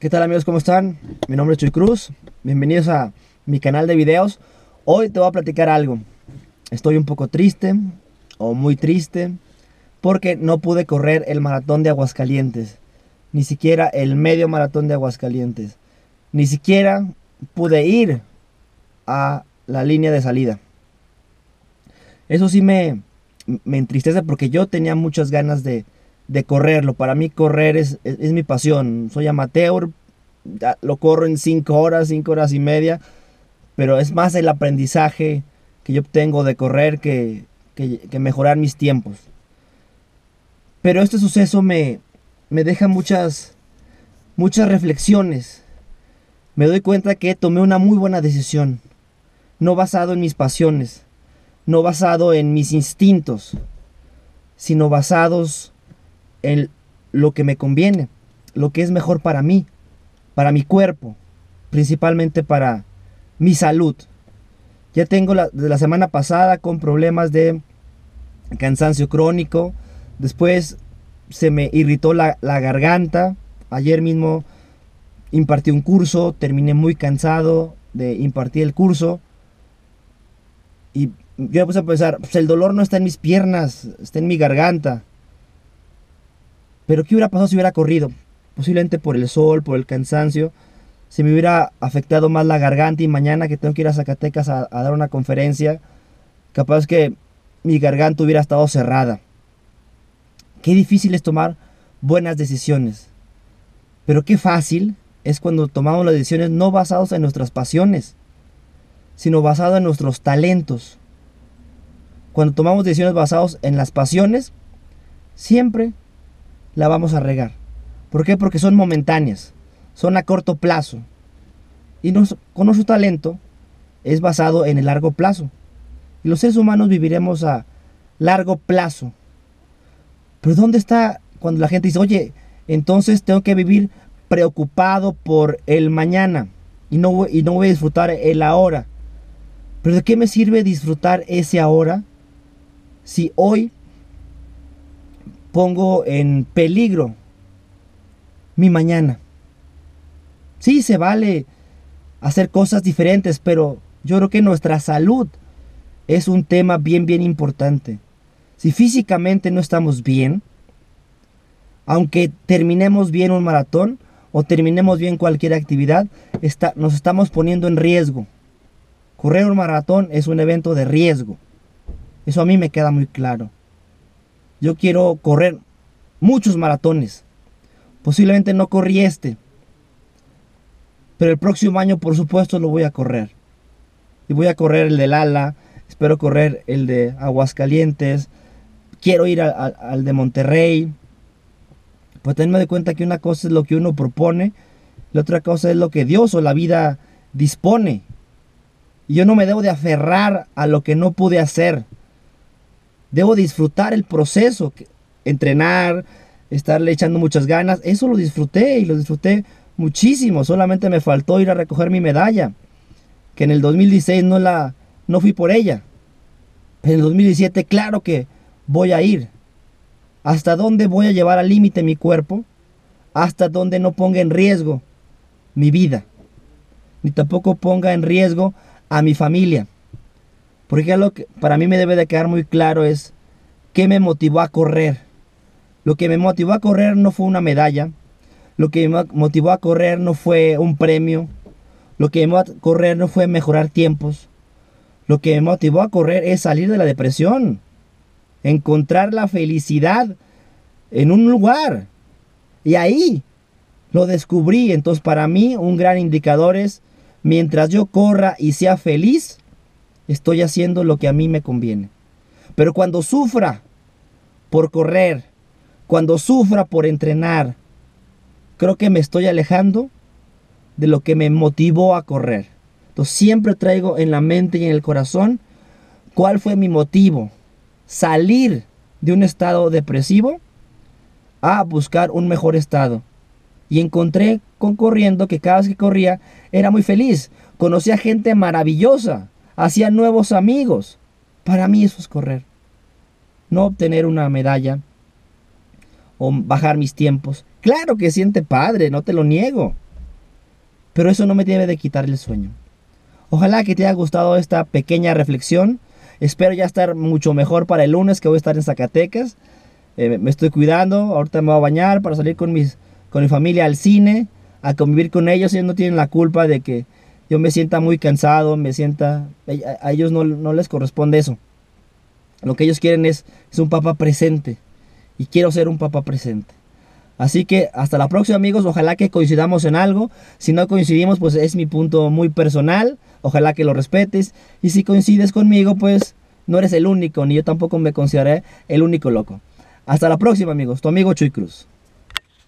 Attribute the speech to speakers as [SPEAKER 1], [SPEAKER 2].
[SPEAKER 1] ¿Qué tal amigos? ¿Cómo están? Mi nombre es Chuy Cruz. Bienvenidos a mi canal de videos. Hoy te voy a platicar algo. Estoy un poco triste o muy triste porque no pude correr el maratón de Aguascalientes. Ni siquiera el medio maratón de Aguascalientes. Ni siquiera pude ir a la línea de salida. Eso sí me, me entristece porque yo tenía muchas ganas de, de correrlo. Para mí correr es, es, mi pasión. Soy amateur, lo corro en 5 horas, 5 horas y media, pero es más el aprendizaje que yo obtengo de correr que, que, que mejorar mis tiempos. Pero este suceso me, me deja muchas, muchas reflexiones. Me doy cuenta que tomé una muy buena decisión, no basado en mis pasiones, no basado en mis instintos, sino basados en lo que me conviene, lo que es mejor para mí, para mi cuerpo, principalmente para mi salud. Ya tengo la, de la semana pasada con problemas de cansancio crónico, después se me irritó la, la garganta, ayer mismo impartí un curso, terminé muy cansado de impartir el curso y yo me puse a pensar, pues el dolor no está en mis piernas, está en mi garganta. Pero ¿qué hubiera pasado si hubiera corrido? Posiblemente por el sol, por el cansancio. Si me hubiera afectado más la garganta y mañana que tengo que ir a Zacatecas a, a dar una conferencia, capaz que mi garganta hubiera estado cerrada. Qué difícil es tomar buenas decisiones. Pero qué fácil es cuando tomamos las decisiones no basadas en nuestras pasiones, sino basadas en nuestros talentos. Cuando tomamos decisiones basadas en las pasiones, siempre la vamos a regar. ¿Por qué? Porque son momentáneas, son a corto plazo. Y con nuestro talento es basado en el largo plazo. Y los seres humanos viviremos a largo plazo. Pero ¿dónde está cuando la gente dice, oye, entonces tengo que vivir preocupado por el mañana y no, y no voy a disfrutar el ahora? ¿Pero de qué me sirve disfrutar ese ahora si hoy pongo en peligro mi mañana. Sí, se vale hacer cosas diferentes, pero yo creo que nuestra salud es un tema bien, bien importante. Si físicamente no estamos bien, aunque terminemos bien un maratón o terminemos bien cualquier actividad, nos estamos poniendo en riesgo. Correr un maratón es un evento de riesgo. Eso a mí me queda muy claro. Yo quiero correr muchos maratones. Posiblemente no corrí este. Pero el próximo año, por supuesto, lo voy a correr. Y voy a correr el del Ala. Espero correr el de Aguascalientes. Quiero ir al de Monterrey. Pues tenme de cuenta que una cosa es lo que uno propone. La otra cosa es lo que Dios o la vida dispone. Y yo no me debo de aferrar a lo que no pude hacer. Debo disfrutar el proceso, entrenar, estarle echando muchas ganas. Eso lo disfruté y lo disfruté muchísimo. Solamente me faltó ir a recoger mi medalla, que en el 2016 no la no fui por ella. En el 2017 claro que voy a ir. ¿Hasta dónde voy a llevar al límite mi cuerpo? Hasta donde no ponga en riesgo mi vida. Ni tampoco ponga en riesgo a mi familia. Porque lo que para mí me debe de quedar muy claro es qué me motivó a correr. Lo que me motivó a correr no fue una medalla. Lo que me motivó a correr no fue un premio. Lo que me motivó a correr no fue mejorar tiempos. Lo que me motivó a correr es salir de la depresión. Encontrar la felicidad en un lugar. Y ahí lo descubrí. Entonces para mí un gran indicador es mientras yo corra y sea feliz, estoy haciendo lo que a mí me conviene. Pero cuando sufra por correr, cuando sufra por entrenar, creo que me estoy alejando de lo que me motivó a correr. Entonces siempre traigo en la mente y en el corazón cuál fue mi motivo. Salir de un estado depresivo a buscar un mejor estado. Y encontré con corriendo que cada vez que corría era muy feliz. Conocía gente maravillosa hacía nuevos amigos. Para mí eso es correr. No obtener una medalla o bajar mis tiempos. Claro que siente padre, no te lo niego. pero eso no me debe de quitar el sueño. Ojalá que te haya gustado esta pequeña reflexión. Espero ya estar mucho mejor para el lunes que voy a estar en Zacatecas. Eh, me estoy cuidando, ahorita me voy a bañar para salir con, mis, con mi familia al cine, a convivir con ellos. Ellos no tienen la culpa de que yo me sienta muy cansado, me sienta... A, ellos no, no, les corresponde eso. Lo que ellos quieren es, es un papá presente. Y quiero ser un papá presente. Así que hasta la próxima amigos, ojalá que coincidamos en algo. Si no coincidimos, pues es mi punto muy personal. Ojalá que lo respetes. Y si coincides conmigo, pues no eres el único, ni yo tampoco me consideraré el único loco. Hasta la próxima amigos, tu amigo Chuy Cruz.